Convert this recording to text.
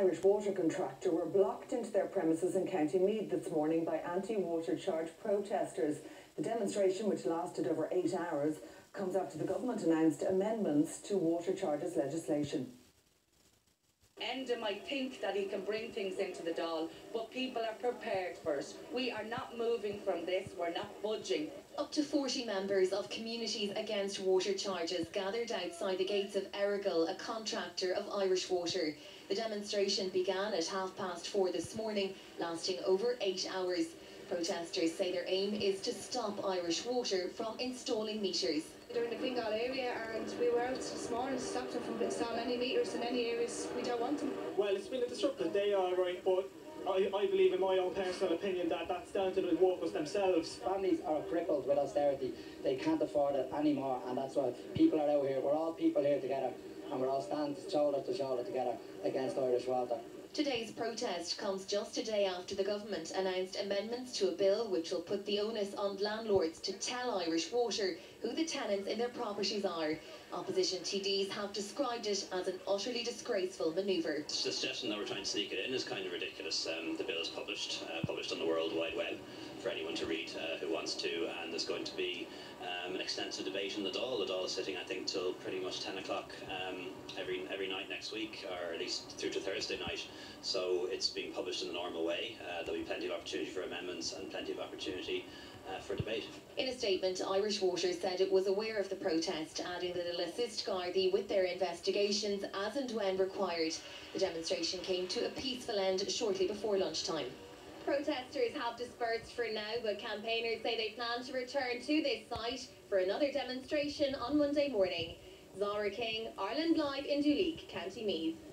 Irish water contractor were blocked into their premises in County Meath this morning by anti-water charge protesters. The demonstration, which lasted over eight hours, comes after the government announced amendments to water charges legislation. Enda might think that he can bring things into the Dáil, but people are prepared for it. We are not moving from this, we're not budging. Up to 40 members of Communities Against Water Charges gathered outside the gates of Errigal, a contractor of Irish Water. The demonstration began at half past four this morning, lasting over eight hours. Protesters say their aim is to stop Irish Water from installing meters. They're in the Fingal area and we were out this morning to stop them from installing any meters in any areas we don't want them. Well, it's been a disruptive day, all right, but I, I believe, in my own personal opinion, that that's down to the workers themselves. Families are crippled with austerity. They can't afford it anymore, and that's why people are out here. We're all people here together, and we're all standing shoulder to shoulder together against Irish water. Today's protest comes just a day after the government announced amendments to a bill which will put the onus on landlords to tell Irish Water who the tenants in their properties are. Opposition TDs have described it as an utterly disgraceful manoeuvre. The suggestion that we're trying to sneak it in is kind of ridiculous. Um, the bill is published, uh, published on the World Wide Web for anyone to read uh, who wants to, and there's going to be an extensive debate in the Dáil. The Dáil is sitting, I think, till pretty much 10 o'clock um, every every night next week, or at least through to Thursday night. So it's being published in the normal way. Uh, there'll be plenty of opportunity for amendments and plenty of opportunity uh, for debate. In a statement, Irish Water said it was aware of the protest, adding that it'll assist Gardaí with their investigations as and when required. The demonstration came to a peaceful end shortly before lunchtime. Protesters have dispersed for now, but campaigners say they plan to return to this site for another demonstration on Monday morning. Zara King, Ireland Live in Duleek, County Meath.